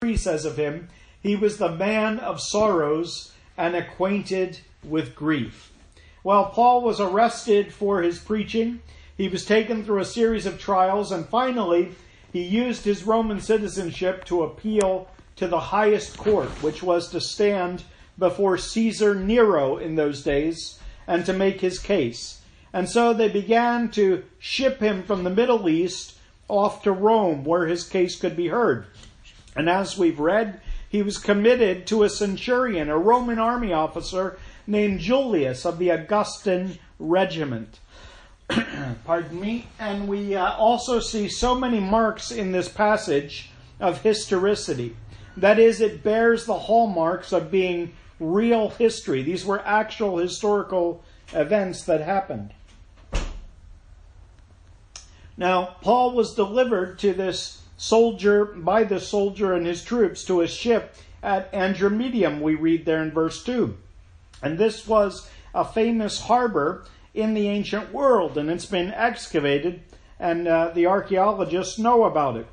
3 says of him, he was the man of sorrows and acquainted with grief. Well, Paul was arrested for his preaching. He was taken through a series of trials, and finally, he used his Roman citizenship to appeal to the highest court, which was to stand before Caesar Nero in those days and to make his case. And so they began to ship him from the Middle East off to Rome, where his case could be heard. And as we've read, he was committed to a centurion, a Roman army officer named Julius of the Augustan regiment. Pardon me. And we uh, also see so many marks in this passage of historicity. That is, it bears the hallmarks of being real history. These were actual historical events that happened. Now, Paul was delivered to this soldier, by the soldier and his troops, to a ship at Adramyttium, we read there in verse 2. And this was a famous harbor in the ancient world, and it's been excavated, and uh, the archaeologists know about it.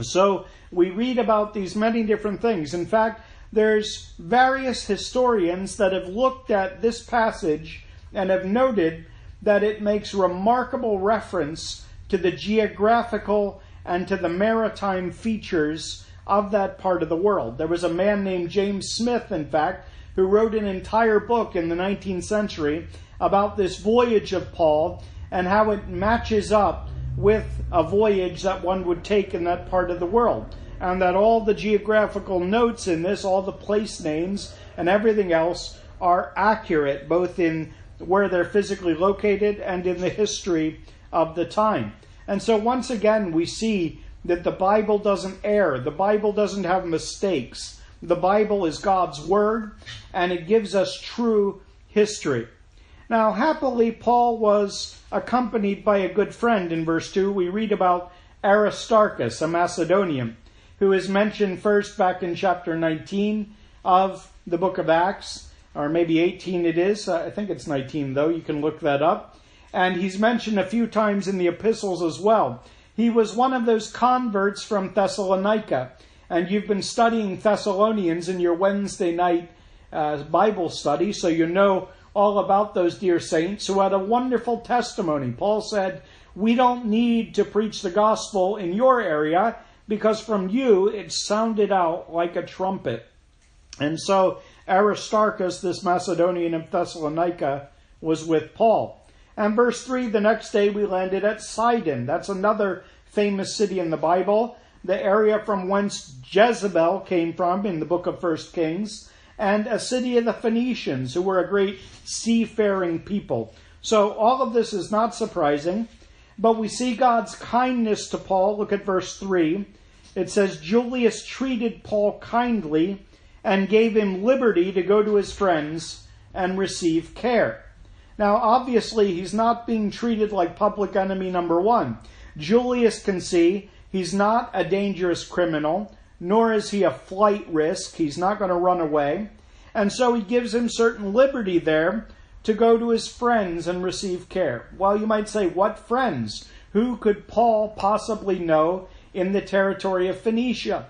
So we read about these many different things. In fact, there's various historians that have looked at this passage and have noted that it makes remarkable reference to the geographical and to the maritime features of that part of the world. There was a man named James Smith, in fact, who wrote an entire book in the 19th century about this voyage of Paul and how it matches up with a voyage that one would take in that part of the world. And that all the geographical notes in this, all the place names, and everything else are accurate, both in where they're physically located and in the history of the time. And so once again, we see that the Bible doesn't err. The Bible doesn't have mistakes. The Bible is God's Word, and it gives us true history. Now, happily, Paul was accompanied by a good friend in verse 2. We read about Aristarchus, a Macedonian, who is mentioned first back in chapter 19 of the book of Acts, or maybe 18 it is. I think it's 19 though. You can look that up. And he's mentioned a few times in the epistles as well. He was one of those converts from Thessalonica. And you've been studying Thessalonians in your Wednesday night uh, Bible study, so you know all about those dear saints who had a wonderful testimony. Paul said, We don't need to preach the gospel in your area because from you it sounded out like a trumpet. And so Aristarchus, this Macedonian of Thessalonica, was with Paul. And verse 3 the next day we landed at Sidon. That's another famous city in the Bible, the area from whence Jezebel came from in the book of First Kings, and a city of the Phoenicians, who were a great seafaring people. So all of this is not surprising, but we see God's kindness to Paul. Look at verse 3. It says, Julius treated Paul kindly and gave him liberty to go to his friends and receive care. Now, obviously, he's not being treated like public enemy number one. Julius can see he's not a dangerous criminal, nor is he a flight risk. He's not going to run away. And so he gives him certain liberty there to go to his friends and receive care. Well, you might say, what friends? Who could Paul possibly know in the territory of Phoenicia?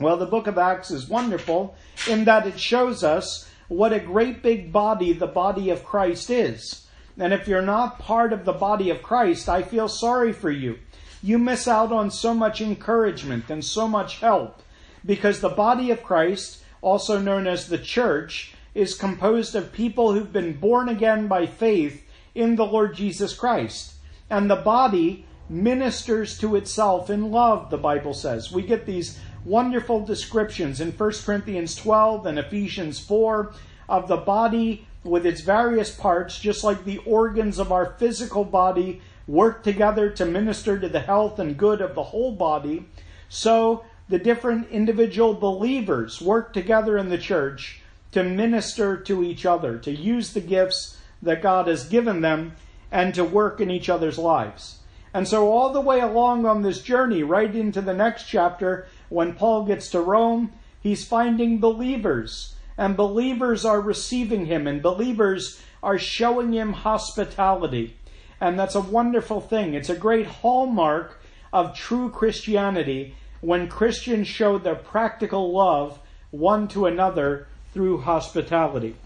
Well, the book of Acts is wonderful in that it shows us what a great big body the body of Christ is. And if you're not part of the body of Christ, I feel sorry for you. You miss out on so much encouragement and so much help because the body of Christ, also known as the church, is composed of people who've been born again by faith in the Lord Jesus Christ. And the body ministers to itself in love, the Bible says. We get these wonderful descriptions in 1 Corinthians 12 and Ephesians 4 of the body with its various parts, just like the organs of our physical body work together to minister to the health and good of the whole body, so the different individual believers work together in the church to minister to each other, to use the gifts that God has given them, and to work in each other's lives. And so, all the way along on this journey, right into the next chapter, when Paul gets to Rome, he's finding believers, and believers are receiving him, and believers are showing him hospitality. And that's a wonderful thing. It's a great hallmark of true Christianity when Christians show their practical love one to another through hospitality.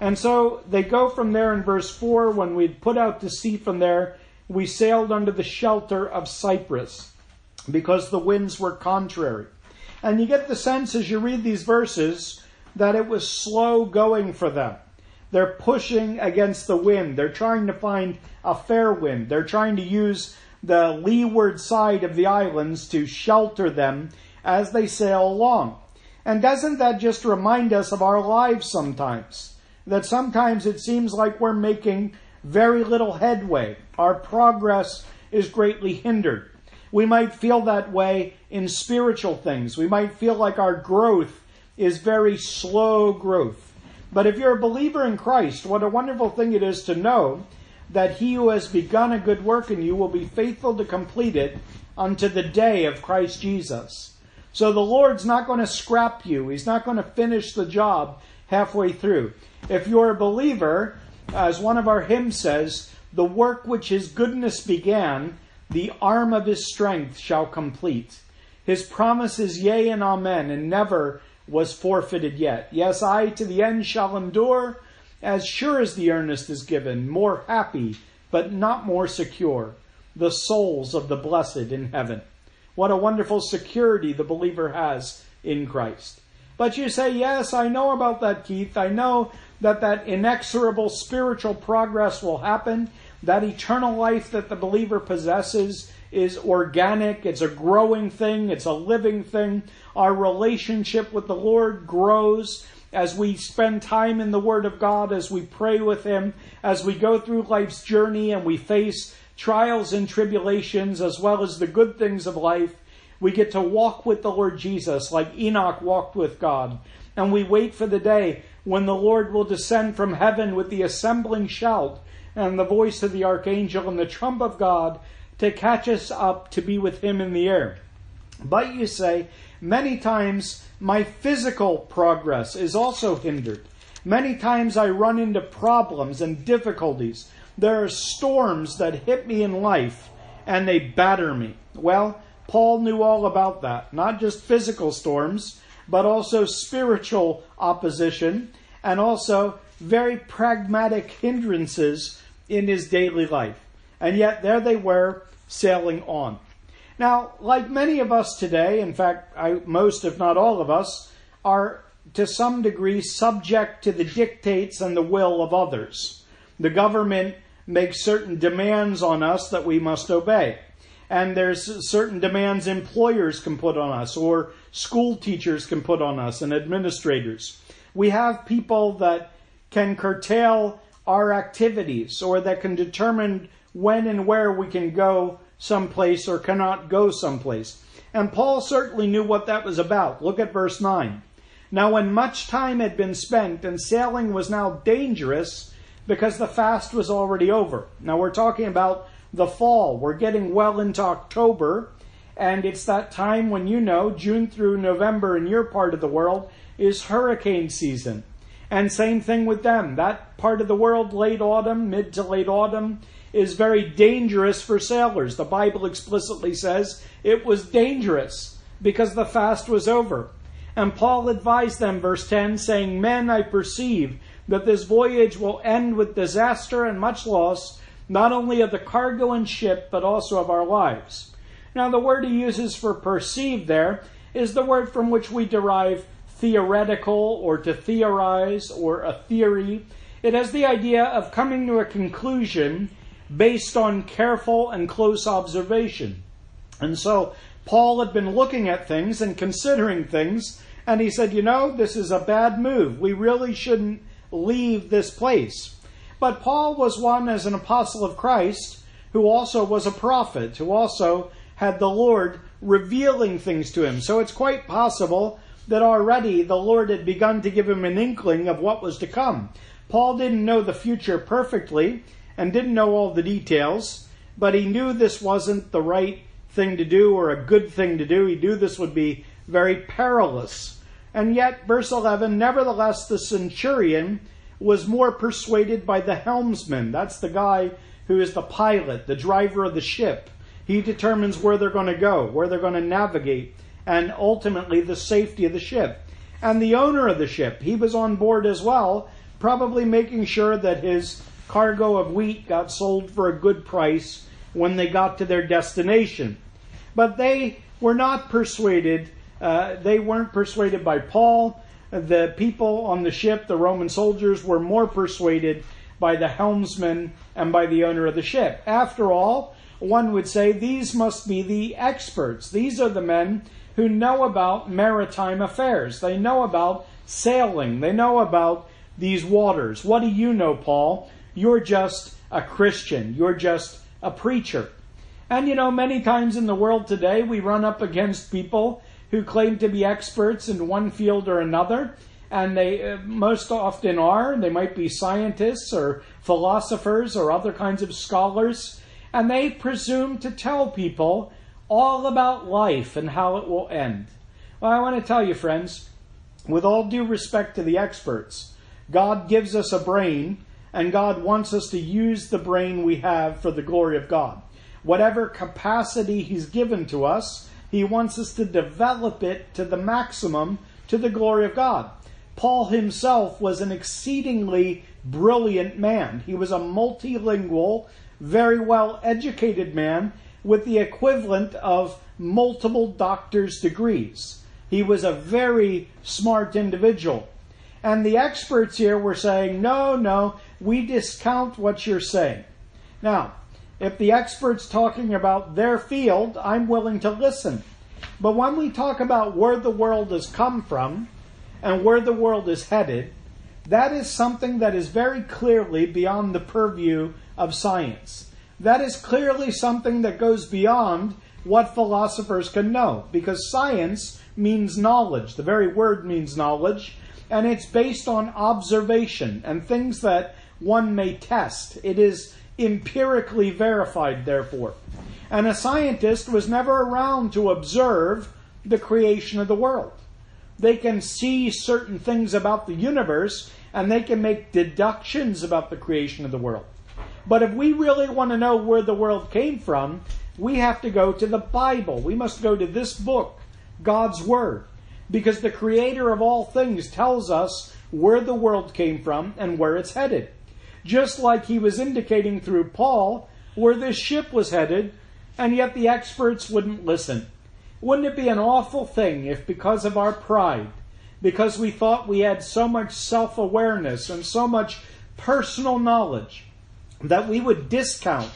And so they go from there in verse 4 when we put out to sea from there, we sailed under the shelter of Cyprus because the winds were contrary. And you get the sense as you read these verses that it was slow going for them. They're pushing against the wind. They're trying to find a fair wind. They're trying to use the leeward side of the islands to shelter them as they sail along. And doesn't that just remind us of our lives sometimes? That sometimes it seems like we're making very little headway. Our progress is greatly hindered. We might feel that way in spiritual things. We might feel like our growth is very slow growth. But if you're a believer in Christ, what a wonderful thing it is to know that he who has begun a good work in you will be faithful to complete it unto the day of Christ Jesus. So the Lord's not going to scrap you. He's not going to finish the job halfway through. If you're a believer, as one of our hymns says, the work which his goodness began, the arm of his strength shall complete. His promise is yea and amen, and never was forfeited yet. Yes, I to the end shall endure, as sure as the earnest is given, more happy, but not more secure, the souls of the blessed in heaven. What a wonderful security the believer has in Christ. But you say, yes, I know about that, Keith. I know that that inexorable spiritual progress will happen. That eternal life that the believer possesses is organic. It's a growing thing. It's a living thing. Our relationship with the Lord grows as we spend time in the Word of God, as we pray with Him, as we go through life's journey and we face trials and tribulations as well as the good things of life. We get to walk with the Lord Jesus like Enoch walked with God. And we wait for the day when the Lord will descend from heaven with the assembling shout and the voice of the archangel and the trump of God to catch us up to be with Him in the air. But you say, Many times my physical progress is also hindered. Many times I run into problems and difficulties. There are storms that hit me in life and they batter me. Well, Paul knew all about that. Not just physical storms, but also spiritual opposition and also very pragmatic hindrances in his daily life. And yet there they were sailing on. Now, like many of us today, in fact, I, most, if not all of us, are to some degree subject to the dictates and the will of others. The government makes certain demands on us that we must obey. And there's certain demands employers can put on us, or school teachers can put on us, and administrators. We have people that can curtail our activities, or that can determine when and where we can go someplace or cannot go someplace. And Paul certainly knew what that was about. Look at verse 9. Now, when much time had been spent and sailing was now dangerous because the fast was already over. Now, we're talking about the fall. We're getting well into October, and it's that time when you know, June through November in your part of the world is hurricane season. And same thing with them. That part of the world, late autumn, mid to late autumn, is very dangerous for sailors. The Bible explicitly says it was dangerous because the fast was over. And Paul advised them, verse 10, saying, Men, I perceive that this voyage will end with disaster and much loss, not only of the cargo and ship, but also of our lives. Now, the word he uses for perceive there is the word from which we derive theoretical or to theorize or a theory. It has the idea of coming to a conclusion based on careful and close observation. And so Paul had been looking at things and considering things, and he said, You know, this is a bad move. We really shouldn't leave this place. But Paul was one as an apostle of Christ who also was a prophet, who also had the Lord revealing things to him. So it's quite possible that already the Lord had begun to give him an inkling of what was to come. Paul didn't know the future perfectly and didn't know all the details, but he knew this wasn't the right thing to do or a good thing to do. He knew this would be very perilous. And yet, verse 11, nevertheless, the centurion was more persuaded by the helmsman. That's the guy who is the pilot, the driver of the ship. He determines where they're going to go, where they're going to navigate, and ultimately the safety of the ship. And the owner of the ship, he was on board as well, probably making sure that his cargo of wheat got sold for a good price when they got to their destination. But they were not persuaded, uh, they weren't persuaded by Paul. The people on the ship, the Roman soldiers, were more persuaded by the helmsman and by the owner of the ship. After all, one would say these must be the experts. These are the men who know about maritime affairs. They know about sailing. They know about these waters. What do you know, Paul? You're just a Christian. You're just a preacher. And you know, many times in the world today, we run up against people who claim to be experts in one field or another, and they uh, most often are. They might be scientists or philosophers or other kinds of scholars, and they presume to tell people all about life and how it will end. Well, I want to tell you, friends, with all due respect to the experts, God gives us a brain, and God wants us to use the brain we have for the glory of God. Whatever capacity He's given to us, He wants us to develop it to the maximum to the glory of God. Paul himself was an exceedingly brilliant man. He was a multilingual, very well educated man with the equivalent of multiple doctor's degrees. He was a very smart individual. And the experts here were saying, no, no, we discount what you're saying. Now, if the expert's talking about their field, I'm willing to listen. But when we talk about where the world has come from and where the world is headed, that is something that is very clearly beyond the purview of science. That is clearly something that goes beyond what philosophers can know, because science means knowledge. The very word means knowledge, and it's based on observation and things that one may test. It is empirically verified, therefore. And a scientist was never around to observe the creation of the world. They can see certain things about the universe and they can make deductions about the creation of the world. But if we really want to know where the world came from, we have to go to the Bible. We must go to this book, God's Word, because the creator of all things tells us where the world came from and where it's headed. Just like he was indicating through Paul where this ship was headed, and yet the experts wouldn't listen. Wouldn't it be an awful thing if, because of our pride, because we thought we had so much self awareness and so much personal knowledge, that we would discount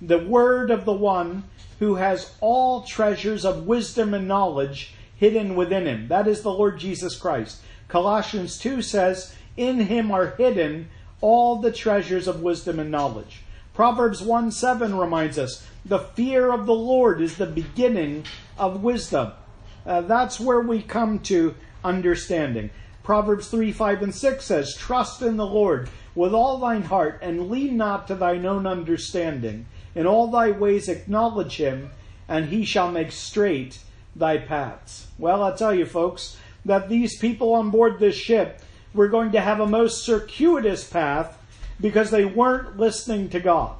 the word of the one who has all treasures of wisdom and knowledge hidden within him. That is the Lord Jesus Christ. Colossians 2 says, In him are hidden all the treasures of wisdom and knowledge. Proverbs 1 7 reminds us, The fear of the Lord is the beginning of wisdom. Uh, that's where we come to understanding. Proverbs 3 5 and 6 says, Trust in the Lord with all thine heart, and lean not to thine own understanding. In all thy ways acknowledge him, and he shall make straight thy paths. Well, I'll tell you, folks, that these people on board this ship were going to have a most circuitous path because they weren't listening to God.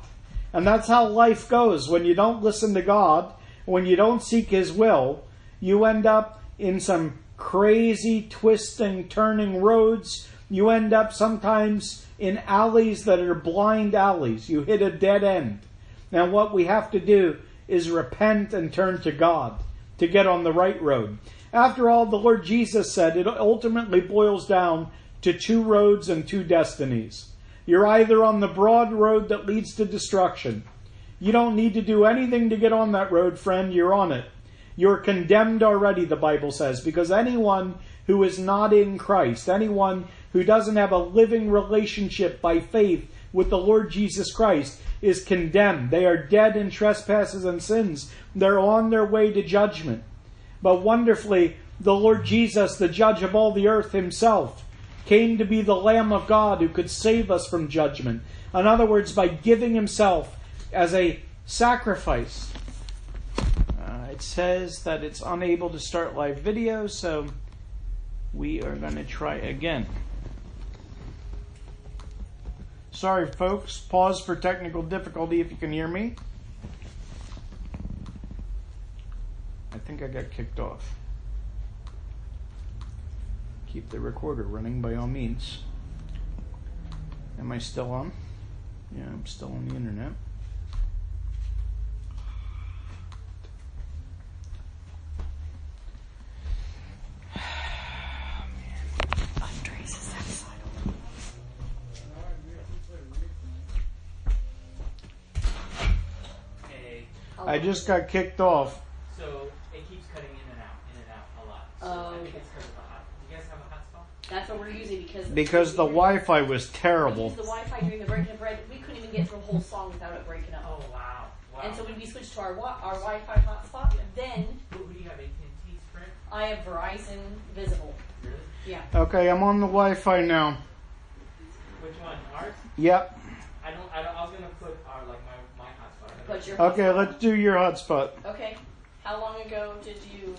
And that's how life goes. When you don't listen to God, when you don't seek His will, you end up in some crazy twisting, turning roads. You end up sometimes in alleys that are blind alleys. You hit a dead end. Now, what we have to do is repent and turn to God to get on the right road. After all, the Lord Jesus said it ultimately boils down to two roads and two destinies. You're either on the broad road that leads to destruction. You don't need to do anything to get on that road, friend. You're on it. You're condemned already, the Bible says, because anyone who is not in Christ, anyone who doesn't have a living relationship by faith with the Lord Jesus Christ, is condemned. They are dead in trespasses and sins. They're on their way to judgment. But wonderfully, the Lord Jesus, the judge of all the earth himself, came to be the Lamb of God who could save us from judgment. In other words, by giving himself as a sacrifice. Uh, it says that it's unable to start live video, so we are going to try again. Sorry, folks. Pause for technical difficulty if you can hear me. I think I got kicked off. Keep the recorder running by all means. Am I still on? Yeah, I'm still on the internet. I just got kicked off. so it keeps cutting in and out, in and out a lot. So Oh, I think okay. it's because of the hot. Do you guys have a hotspot? That's what we're using because Because the Wi-Fi was We terrible. used the Wi-Fi during the breaking of bread. We couldn't even get through a whole song without it breaking up. Oh wow, wow. And so when we switched to our wi- our Wi-Fi hotspot, then who, who do you have? AT&T, Sprint? I have Verizon Visible. Really? Yeah. Okay, I'm on the Wi-Fi now. Which one? Ours? Yep. I don't. I, don't, I was gonna put our like my my hotspot. I'm But your Okay, hotspot- let's do your hotspot. Okay. How long ago did you?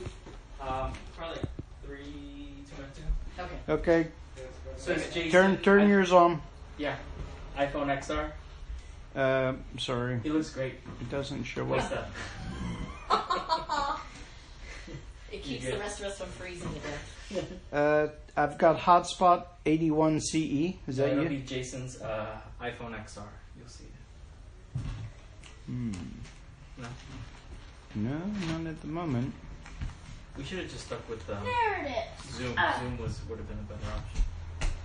Um, probably like three, two months ago. Okay. Okay, So it's Jason. turn turn I- yours on. Yeah. iPhone XR. Uh, sorry, It looks great. it doesn't show What's up. that? It keeps good. the rest of us from freezing to death. Uh, I've got hotspot 81 CE. E. Is So that it'll you? be Jason's uh, iPhone XR. You'll see it. Hmm. No. No, not at the moment. We should have just stuck with um, There it is. Zoom. Ah. Zoom was would have been a better option.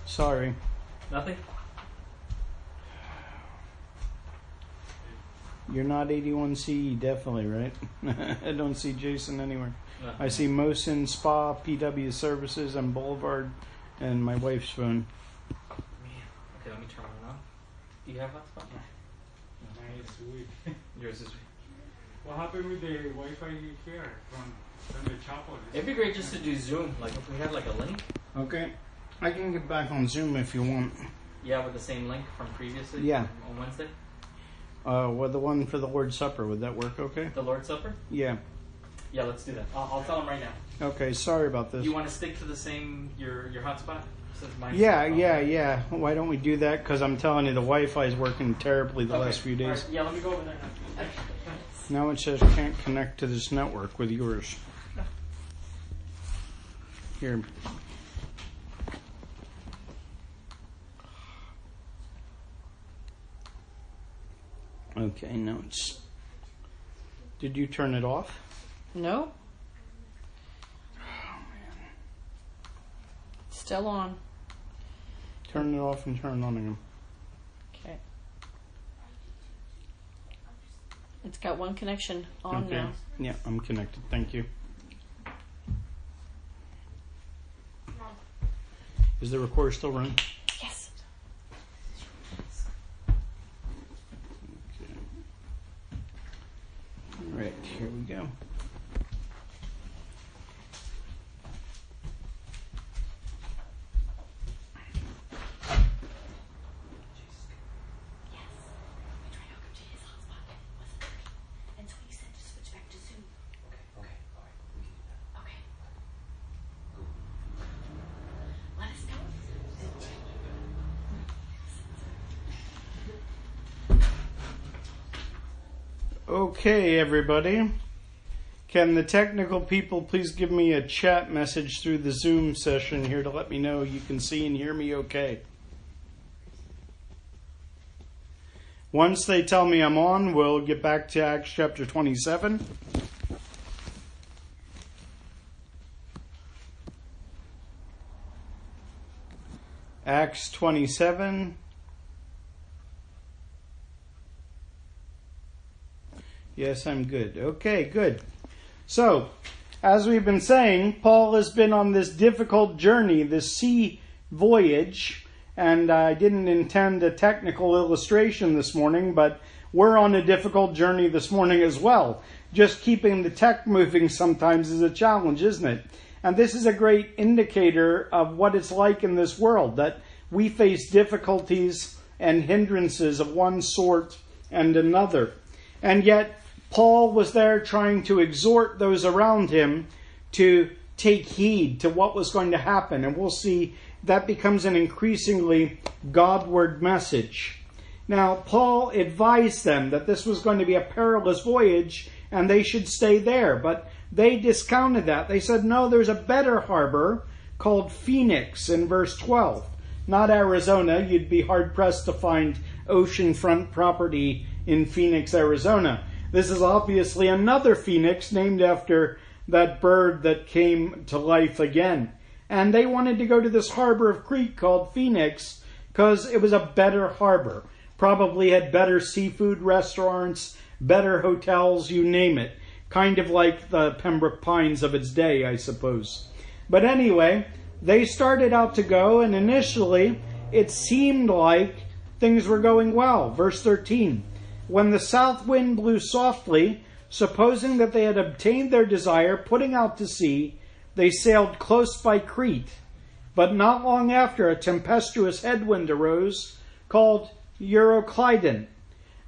Sorry. Nothing. You're not 81 CE, definitely, right? I don't see Jason anywhere. No. I see Mosin, Spa, PW Services, and Boulevard, and my wife's phone. Man. Okay, let me turn mine on. Do you have hotspot? Nice, weird. Yours is. weak. What happened with the Wi-Fi here from, from the chapel? It'd be great just to do Zoom. Like if we had like a link. Okay. I can get back on Zoom if you want. Yeah, with the same link from previously. Yeah. On Wednesday, Uh, well, the one for the Lord's Supper, would that work okay? the Lord's Supper. Yeah. Yeah, let's do that. I'll, I'll tell him right now. Okay, sorry about this. You want to stick to the same your your hotspot Yeah, yeah, yeah. Why don't we do that? Because I'm telling you, the Wi-Fi is working terribly the Okay. last few days. Alright, Yeah, let me go over there now. Now it says can't connect to this network with yours. Here. Okay, now it's. Did you turn it off? No. Oh, Still on. Turn it off and turn it on again. Okay. It's got one connection on okay. now. Yeah, I'm connected. Thank you. Is the recorder still running? Yes. Okay. All right, here we go. And so he said to switch back to Zoom. Okay. All right. We can do that. Okay. Let us know. Okay, everybody. Can the technical people please give me a chat message through the Zoom session here to let me know you can see and hear me okay? Once they tell me I'm on, we'll get back to Acts chapter 27. Acts 27. Yes, I'm good. Okay, good. So, as we've been saying, Paul has been on this difficult journey, this sea voyage, and I didn't intend a technical illustration this morning, but we're on a difficult journey this morning as well. Just keeping the tech moving sometimes is a challenge, isn't it? And this is a great indicator of what it's like in this world, that we face difficulties and hindrances of one sort and another. And yet, Paul was there trying to exhort those around him to take heed to what was going to happen. And we'll see that becomes an increasingly Godward message. Now, Paul advised them that this was going to be a perilous voyage and they should stay there, but they discounted that. They said, no, there's a better harbor called Phoenix in verse 12. Not Arizona. You'd be hard pressed to find oceanfront property in Phoenix, Arizona. This is obviously another phoenix named after that bird that came to life again. And they wanted to go to this harbor of Crete called Phoenix because it was a better harbor. Probably had better seafood restaurants, better hotels, you name it. Kind of like the Pembroke Pines of its day, I suppose. But anyway, they started out to go, and initially it seemed like things were going well. Verse 13 When the south wind blew softly, supposing that they had obtained their desire, putting out to sea, they sailed close by Crete. But not long after, a tempestuous headwind arose called Euroclydon.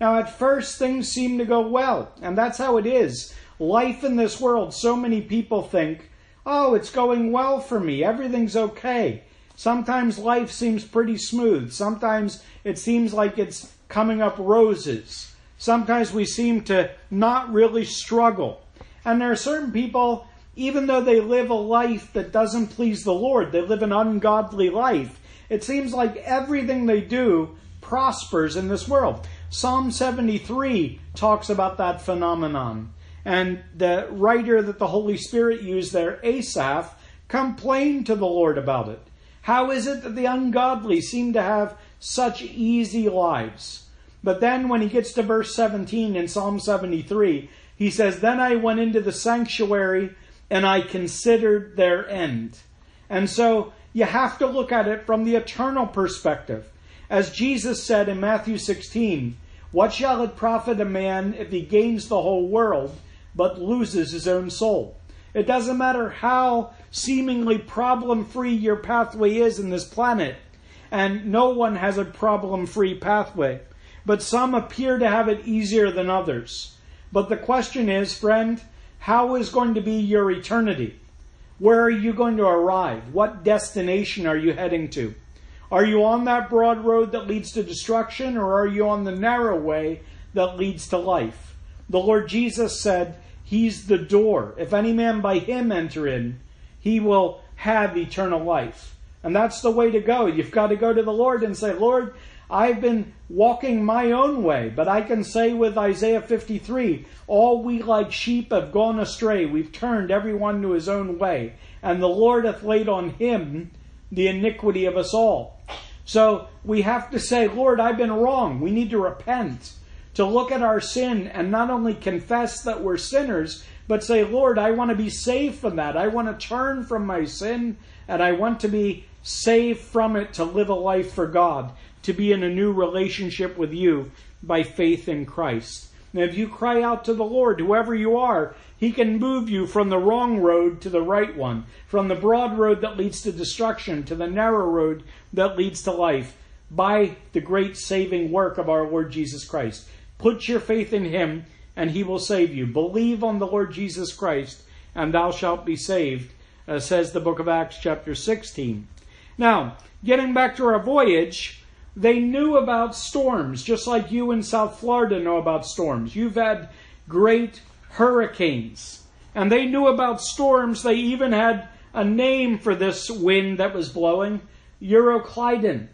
Now, at first, things seem to go well, and that's how it is. Life in this world, so many people think, oh, it's going well for me, everything's okay. Sometimes life seems pretty smooth. Sometimes it seems like it's coming up roses. Sometimes we seem to not really struggle. And there are certain people, even though they live a life that doesn't please the Lord, they live an ungodly life. It seems like everything they do prospers in this world. Psalm 73 talks about that phenomenon. And the writer that the Holy Spirit used there, Asaph, complained to the Lord about it. How is it that the ungodly seem to have such easy lives? But then when he gets to verse 17 in Psalm 73, he says, Then I went into the sanctuary and I considered their end. And so you have to look at it from the eternal perspective. As Jesus said in Matthew 16, What shall it profit a man if he gains the whole world but loses his own soul? It doesn't matter how seemingly problem free your pathway is in this planet, and no one has a problem free pathway, but some appear to have it easier than others. But the question is, friend, how is going to be your eternity? Where are you going to arrive? What destination are you heading to? Are you on that broad road that leads to destruction, or are you on the narrow way that leads to life? The Lord Jesus said, He's the door. If any man by him enter in, he will have eternal life. And that's the way to go. You've got to go to the Lord and say, Lord, I've been walking my own way, but I can say with Isaiah 53, all we like sheep have gone astray. We've turned every one to his own way. And the Lord hath laid on him the iniquity of us all. So we have to say, Lord, I've been wrong. We need to repent, to look at our sin and not only confess that we're sinners, but say, Lord, I want to be saved from that. I want to turn from my sin and I want to be saved from it to live a life for God, to be in a new relationship with you by faith in Christ. And if you cry out to the Lord, whoever you are, He can move you from the wrong road to the right one, from the broad road that leads to destruction to the narrow road that leads to life, by the great saving work of our Lord Jesus Christ. Put your faith in Him and he will save you. Believe on the Lord Jesus Christ, and thou shalt be saved, uh, says the book of Acts, chapter 16. Now, getting back to our voyage, they knew about storms, just like you in South Florida know about storms. You've had great hurricanes, and they knew about storms. They even had a name for this wind that was blowing Euroclydon.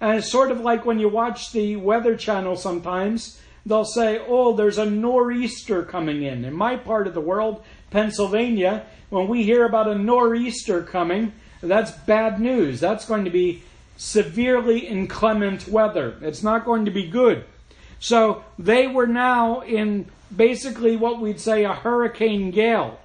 And it's sort of like when you watch the Weather Channel sometimes, they'll say, oh, there's a nor'easter coming in. In my part of the world, Pennsylvania, when we hear about a nor'easter coming, that's bad news. That's going to be severely inclement weather. It's not going to be good. So they were now in basically what we'd say a hurricane gale.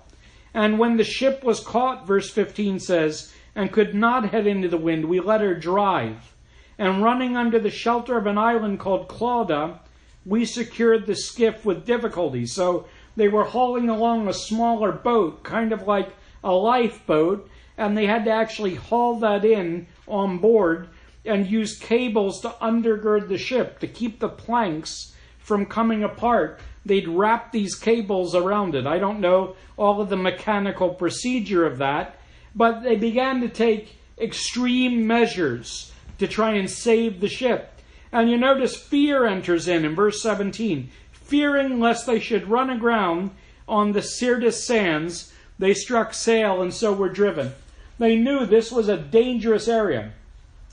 And when the ship was caught, verse 15 says, and could not head into the wind, we let her drive. And running under the shelter of an island called Clauda, we secured the skiff with difficulty. So they were hauling along a smaller boat, kind of like a lifeboat, and they had to actually haul that in on board and use cables to undergird the ship to keep the planks from coming apart. They'd wrap these cables around it. I don't know all of the mechanical procedure of that, but they began to take extreme measures to try and save the ship. And you notice fear enters in in verse 17. Fearing lest they should run aground on the Syrtis sands, they struck sail and so were driven. They knew this was a dangerous area.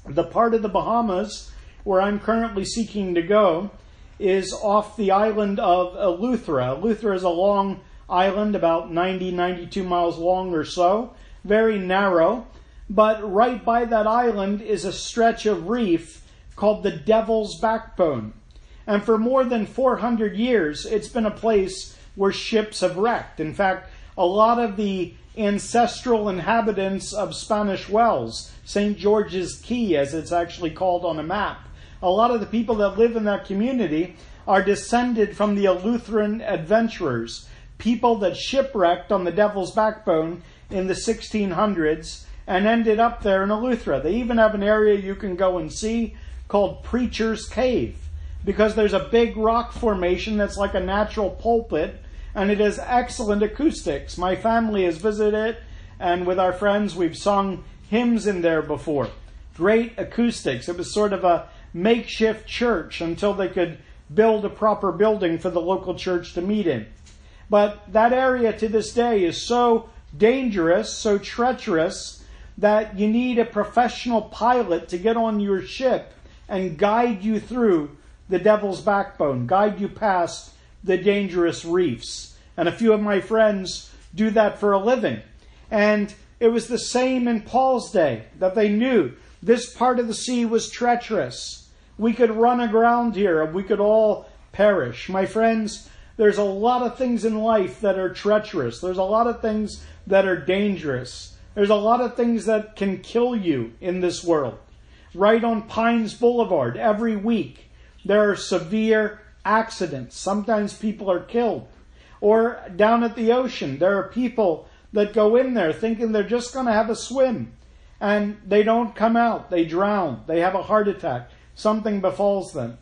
The part of the Bahamas where I'm currently seeking to go is off the island of Eleuthera. Eleuthera is a long island, about 90, 92 miles long or so, very narrow. But right by that island is a stretch of reef called the Devil's Backbone. And for more than 400 years, it's been a place where ships have wrecked. In fact, a lot of the ancestral inhabitants of Spanish Wells, St. George's Cay, as it's actually called on a map, a lot of the people that live in that community are descended from the Eleutheran adventurers, people that shipwrecked on the Devil's Backbone in the 1600s and ended up there in Eleuthera. They even have an area you can go and see called Preacher's Cave because there's a big rock formation that's like a natural pulpit and it has excellent acoustics. My family has visited it and with our friends we've sung hymns in there before. Great acoustics. It was sort of a makeshift church until they could build a proper building for the local church to meet in. But that area to this day is so dangerous, so treacherous, that you need a professional pilot to get on your ship and guide you through the devil's backbone, guide you past the dangerous reefs. And a few of my friends do that for a living. And it was the same in Paul's day, that they knew this part of the sea was treacherous. We could run aground here and we could all perish. My friends, there's a lot of things in life that are treacherous. There's a lot of things that are dangerous. There's a lot of things that can kill you in this world. Right on Pines Boulevard, every week, there are severe accidents. Sometimes people are killed. Or down at the ocean, there are people that go in there thinking they're just going to have a swim and they don't come out. They drown. They have a heart attack. Something befalls them.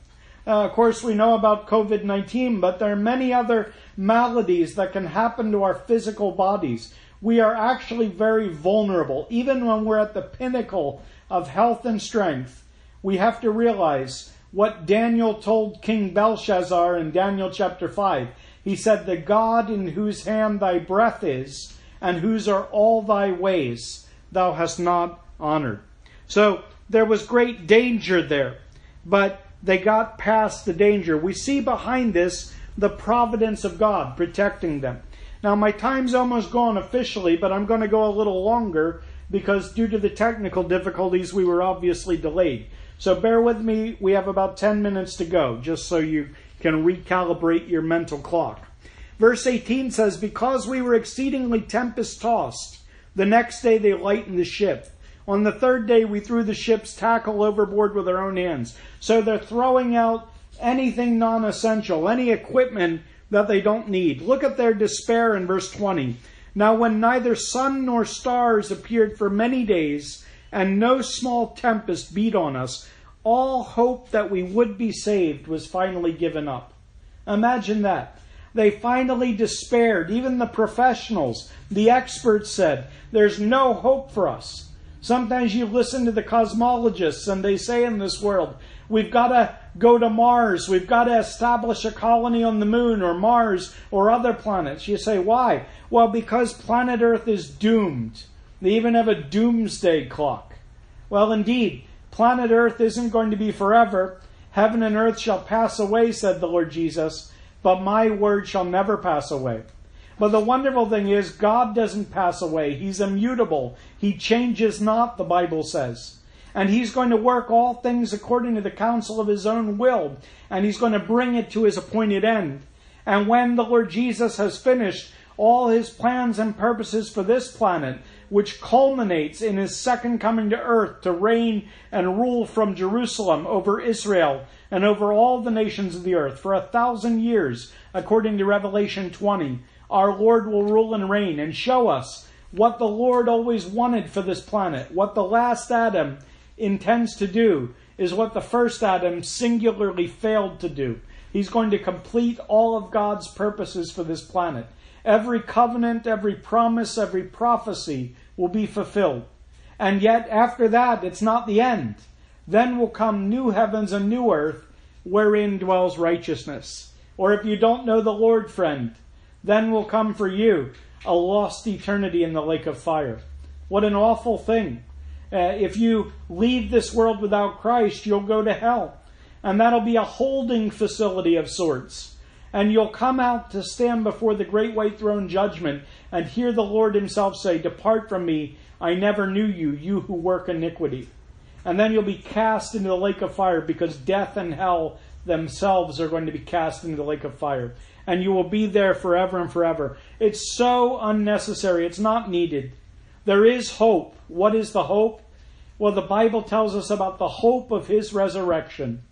Uh, of course, we know about COVID 19, but there are many other maladies that can happen to our physical bodies. We are actually very vulnerable. Even when we're at the pinnacle of health and strength, we have to realize what Daniel told King Belshazzar in Daniel chapter 5. He said, The God in whose hand thy breath is, and whose are all thy ways, thou hast not honored. So there was great danger there, but they got past the danger. We see behind this the providence of God protecting them. Now, my time's almost gone officially, but I'm going to go a little longer because due to the technical difficulties, we were obviously delayed. So bear with me. We have about 10 minutes to go, just so you can recalibrate your mental clock. Verse 18 says, Because we were exceedingly tempest tossed, the next day they lightened the ship. On the third day, we threw the ship's tackle overboard with our own hands. So they're throwing out anything non essential, any equipment that they don't need. Look at their despair in verse 20. Now, when neither sun nor stars appeared for many days, and no small tempest beat on us, all hope that we would be saved was finally given up. Imagine that. They finally despaired. Even the professionals, the experts said, There's no hope for us. Sometimes you listen to the cosmologists and they say in this world, We've got to go to Mars. We've got to establish a colony on the moon or Mars or other planets. You say, why? Well, because planet Earth is doomed. They even have a doomsday clock. Well, indeed, planet Earth isn't going to be forever. Heaven and earth shall pass away, said the Lord Jesus, but my word shall never pass away. But the wonderful thing is, God doesn't pass away. He's immutable. He changes not, the Bible says. And He's going to work all things according to the counsel of His own will. And He's going to bring it to His appointed end. And when the Lord Jesus has finished all His plans and purposes for this planet, which culminates in His second coming to earth to reign and rule from Jerusalem over Israel and over all the nations of the earth for a thousand years, according to Revelation 20, our Lord will rule and reign and show us what the Lord always wanted for this planet, what the last Adam intends to do is what the first Adam singularly failed to do. He's going to complete all of God's purposes for this planet. Every covenant, every promise, every prophecy will be fulfilled. And yet, after that, it's not the end. Then will come new heavens and new earth wherein dwells righteousness. Or if you don't know the Lord, friend, then will come for you a lost eternity in the lake of fire. What an awful thing. Uh, if you leave this world without Christ, you'll go to hell. And that'll be a holding facility of sorts. And you'll come out to stand before the great white throne judgment and hear the Lord himself say, Depart from me, I never knew you, you who work iniquity. And then you'll be cast into the lake of fire because death and hell themselves are going to be cast into the lake of fire. And you will be there forever and forever. It's so unnecessary. It's not needed. There is hope. What is the hope? Well, the Bible tells us about the hope of his resurrection.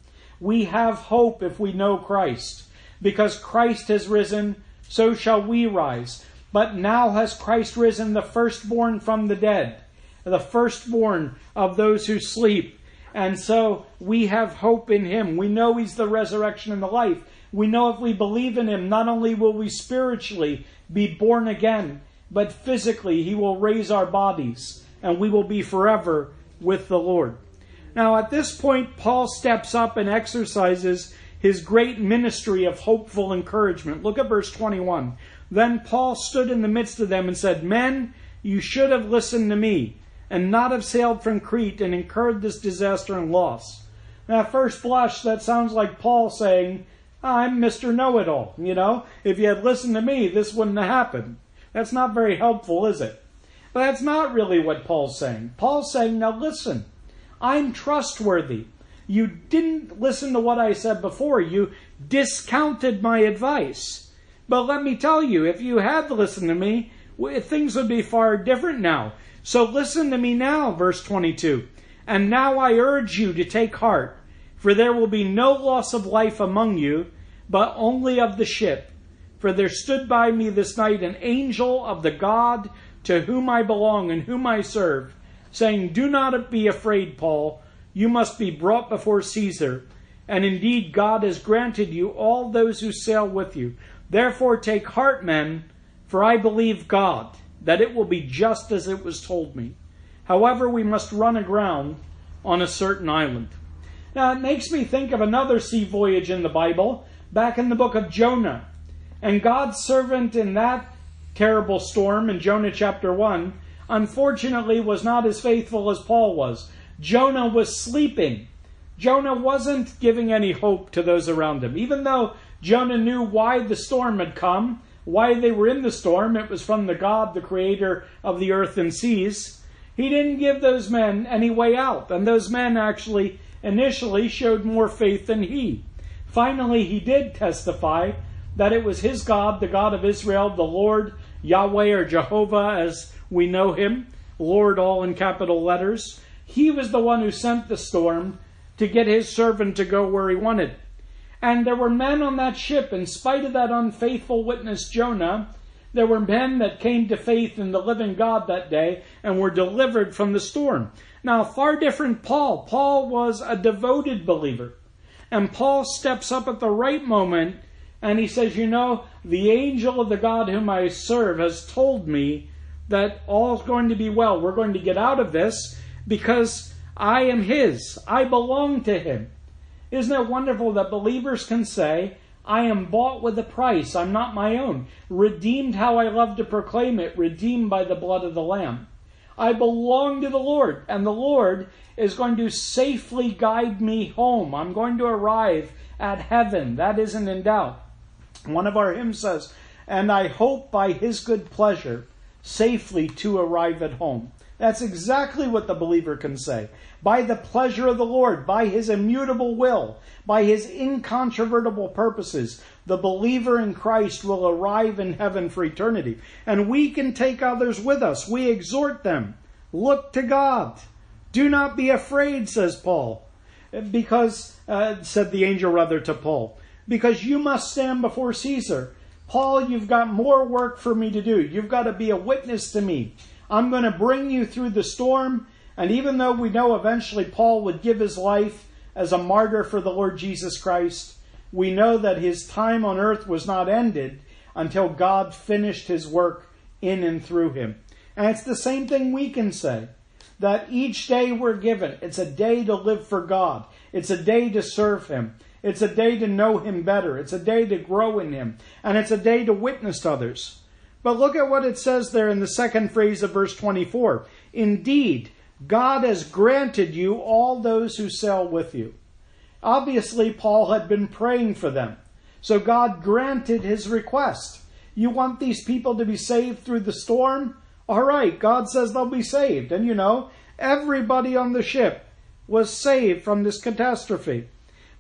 We have hope if we know Christ. Because Christ has risen, so shall we rise. But now has Christ risen, the firstborn from the dead, the firstborn of those who sleep. And so we have hope in him. We know he's the resurrection and the life. We know if we believe in him, not only will we spiritually be born again, but physically he will raise our bodies and we will be forever with the Lord. Now, at this point, Paul steps up and exercises his great ministry of hopeful encouragement. Look at verse 21. Then Paul stood in the midst of them and said, Men, you should have listened to me and not have sailed from Crete and incurred this disaster and loss. Now, at first blush, that sounds like Paul saying, I'm Mr. Know It All. You know, if you had listened to me, this wouldn't have happened. That's not very helpful, is it? But that's not really what Paul's saying. Paul's saying, now listen, I'm trustworthy. You didn't listen to what I said before. You discounted my advice. But let me tell you, if you had listened to me, things would be far different now. So listen to me now, verse 22. And now I urge you to take heart, for there will be no loss of life among you, but only of the ship. For there stood by me this night an angel of the God to whom I belong and whom I serve, saying, Do not be afraid, Paul. You must be brought before Caesar. And indeed, God has granted you all those who sail with you. Therefore, take heart, men, for I believe God, that it will be just as it was told me. However, we must run aground on a certain island. Now, it makes me think of another sea voyage in the Bible, back in the book of Jonah. And God's servant in that terrible storm in Jonah chapter 1, unfortunately, was not as faithful as Paul was. Jonah was sleeping. Jonah wasn't giving any hope to those around him. Even though Jonah knew why the storm had come, why they were in the storm, it was from the God, the creator of the earth and seas. He didn't give those men any way out, and those men actually initially showed more faith than he. Finally, he did testify that it was his God, the God of Israel, the Lord, Yahweh or Jehovah as we know him, Lord all in capital letters. He was the one who sent the storm to get his servant to go where he wanted. And there were men on that ship, in spite of that unfaithful witness Jonah, there were men that came to faith in the living God that day and were delivered from the storm. Now, far different Paul. Paul was a devoted believer. And Paul steps up at the right moment and he says, You know, the angel of the God whom I serve has told me that all's going to be well. We're going to get out of this because I am his. I belong to him. Isn't it wonderful that believers can say, I am bought with a price. I'm not my own. Redeemed how I love to proclaim it, redeemed by the blood of the Lamb. I belong to the Lord, and the Lord is going to safely guide me home. I'm going to arrive at heaven. That isn't in doubt. One of our hymns says, And I hope by his good pleasure safely to arrive at home. That's exactly what the believer can say. By the pleasure of the Lord, by his immutable will, by his incontrovertible purposes, the believer in Christ will arrive in heaven for eternity. And we can take others with us. We exhort them. Look to God. Do not be afraid, says Paul. Because, uh, said the angel rather to Paul, because you must stand before Caesar. Paul, you've got more work for me to do. You've got to be a witness to me. I'm going to bring you through the storm. And even though we know eventually Paul would give his life as a martyr for the Lord Jesus Christ, we know that his time on earth was not ended until God finished his work in and through him. And it's the same thing we can say that each day we're given, it's a day to live for God. It's a day to serve him. It's a day to know him better. It's a day to grow in him. And it's a day to witness to others. But look at what it says there in the second phrase of verse 24. Indeed, God has granted you all those who sail with you. Obviously, Paul had been praying for them. So God granted his request. You want these people to be saved through the storm? All right, God says they'll be saved. And you know, everybody on the ship was saved from this catastrophe.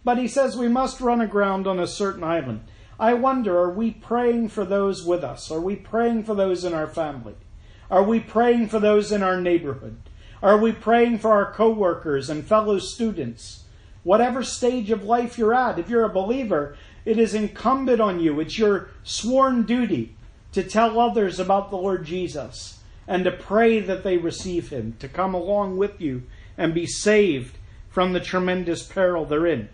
But he says we must run aground on a certain island. I wonder, are we praying for those with us? Are we praying for those in our family? Are we praying for those in our neighborhood? Are we praying for our coworkers and fellow students? Whatever stage of life you're at, if you're a believer, it is incumbent on you. It's your sworn duty to tell others about the Lord Jesus and to pray that they receive him, to come along with you and be saved from the tremendous peril they're in.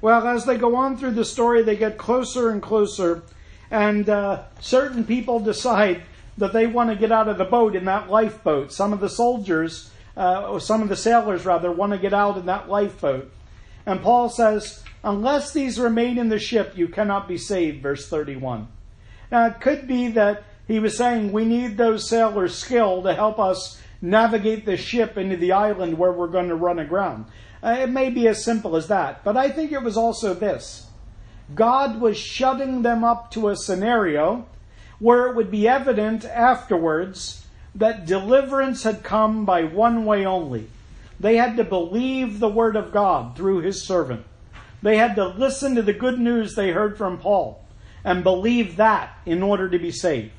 Well, as they go on through the story, they get closer and closer, and uh, certain people decide that they want to get out of the boat in that lifeboat. Some of the soldiers, uh, or some of the sailors rather, want to get out in that lifeboat. And Paul says, Unless these remain in the ship, you cannot be saved, verse 31. Now, it could be that he was saying we need those sailors' skill to help us navigate the ship into the island where we're going to run aground. Uh, it may be as simple as that, but I think it was also this. God was shutting them up to a scenario where it would be evident afterwards that deliverance had come by one way only. They had to believe the word of God through his servant. They had to listen to the good news they heard from Paul and believe that in order to be saved.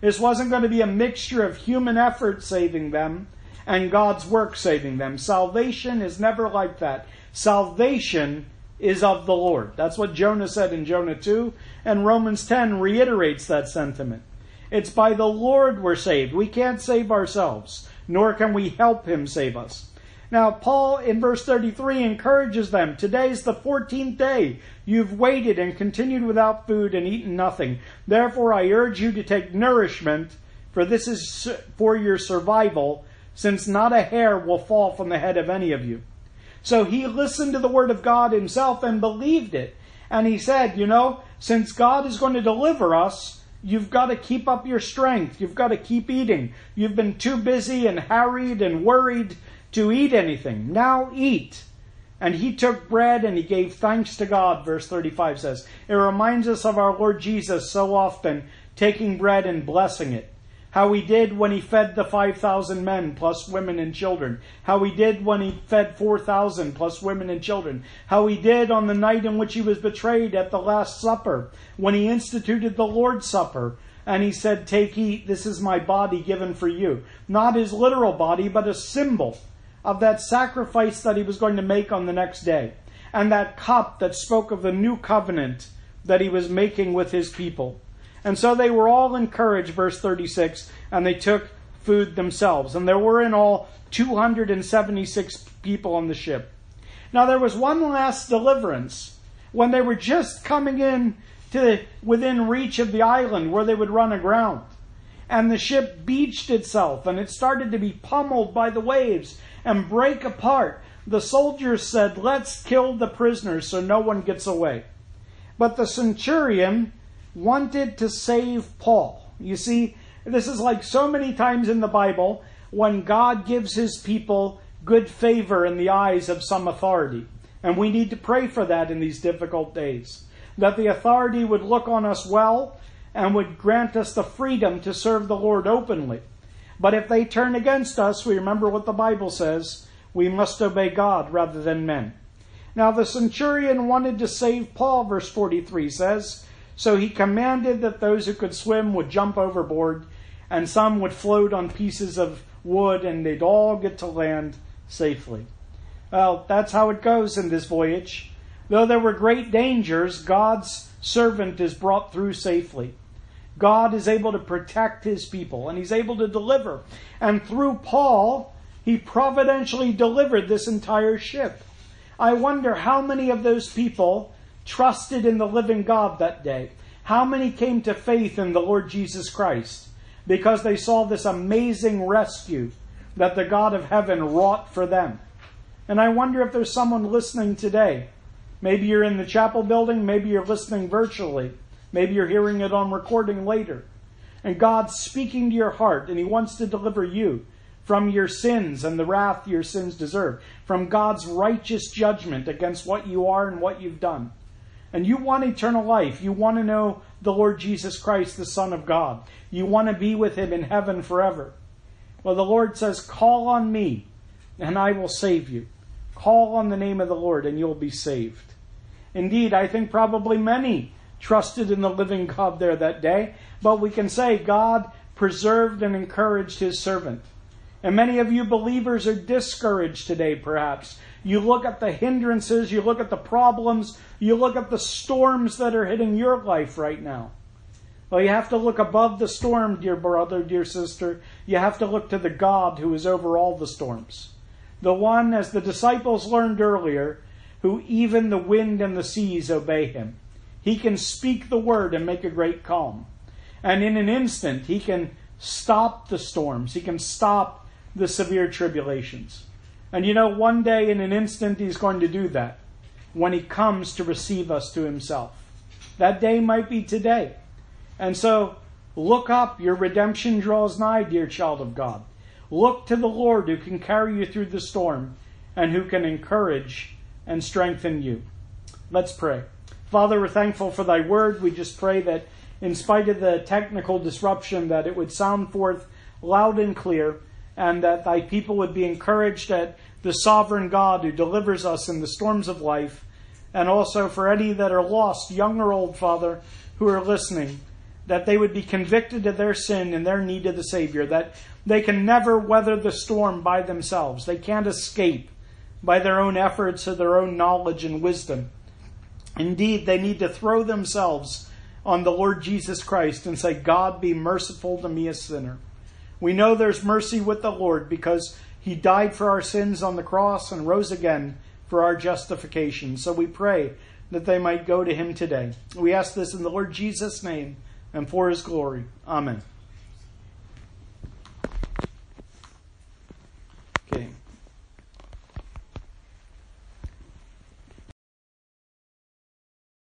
This wasn't going to be a mixture of human effort saving them and God's work saving them. Salvation is never like that. Salvation is of the Lord. That's what Jonah said in Jonah 2, and Romans 10 reiterates that sentiment. It's by the Lord we're saved. We can't save ourselves, nor can we help Him save us. Now, Paul in verse 33 encourages them. Today's the 14th day. You've waited and continued without food and eaten nothing. Therefore, I urge you to take nourishment, for this is for your survival, since not a hair will fall from the head of any of you. So he listened to the word of God himself and believed it. And he said, you know, since God is going to deliver us, you've got to keep up your strength. You've got to keep eating. You've been too busy and harried and worried to eat anything. Now eat. And he took bread and he gave thanks to God, verse 35 says. It reminds us of our Lord Jesus so often taking bread and blessing it. How he did when he fed the 5,000 men plus women and children. How he did when he fed 4,000 plus women and children. How he did on the night in which he was betrayed at the Last Supper. When he instituted the Lord's Supper. And he said, Take, eat, this is my body given for you. Not his literal body, but a symbol of that sacrifice that he was going to make on the next day, and that cup that spoke of the new covenant that he was making with his people. And so they were all encouraged, verse 36, and they took food themselves. And there were in all 276 people on the ship. Now there was one last deliverance when they were just coming in to within reach of the island where they would run aground. And the ship beached itself and it started to be pummeled by the waves and break apart. The soldiers said, Let's kill the prisoners so no one gets away. But the centurion wanted to save Paul. You see, this is like so many times in the Bible when God gives his people good favor in the eyes of some authority. And we need to pray for that in these difficult days. That the authority would look on us well and would grant us the freedom to serve the Lord openly. But if they turn against us, we remember what the Bible says we must obey God rather than men. Now the centurion wanted to save Paul, verse 43 says, so he commanded that those who could swim would jump overboard, and some would float on pieces of wood, and they'd all get to land safely. Well, that's how it goes in this voyage. Though there were great dangers, God's servant is brought through safely. God is able to protect his people and he's able to deliver. And through Paul, he providentially delivered this entire ship. I wonder how many of those people trusted in the living God that day. How many came to faith in the Lord Jesus Christ because they saw this amazing rescue that the God of heaven wrought for them? And I wonder if there's someone listening today. Maybe you're in the chapel building, maybe you're listening virtually Maybe you're hearing it on recording later. And God's speaking to your heart, and He wants to deliver you from your sins and the wrath your sins deserve, from God's righteous judgment against what you are and what you've done. And you want eternal life. You want to know the Lord Jesus Christ, the Son of God. You want to be with Him in heaven forever. Well, the Lord says, Call on me, and I will save you. Call on the name of the Lord, and you'll be saved. Indeed, I think probably many trusted in the living God there that day, but we can say God preserved and encouraged His servant. And many of you believers are discouraged today, perhaps. You look at the hindrances, you look at the problems, you look at the storms that are hitting your life right now. Well, you have to look above the storm, dear brother, dear sister. You have to look to the God who is over all the storms. The one, as the disciples learned earlier, who even the wind and the seas obey him. He can speak the word and make a great calm. And in an instant, he can stop the storms. He can stop the severe tribulations. And you know, one day in an instant, He's going to do that when He comes to receive us to Himself. That day might be today. And so, look up. Your redemption draws nigh, dear child of God. Look to the Lord who can carry you through the storm and who can encourage and strengthen you. Let's pray. Father, we're thankful for thy word. We just pray that in spite of the technical disruption, that it would sound forth loud and clear and that thy people would be encouraged at the sovereign God who delivers us in the storms of life, and also for any that are lost, young or old, Father, who are listening, that they would be convicted of their sin and their need of the Savior, that they can never weather the storm by themselves. They can't escape by their own efforts or their own knowledge and wisdom. Indeed, they need to throw themselves on the Lord Jesus Christ and say, God, be merciful to me, a sinner. We know there's mercy with the Lord because he died for our sins on the cross and rose again for our justification. So we pray that they might go to him today. We ask this in the Lord Jesus' name and for his glory. Amen.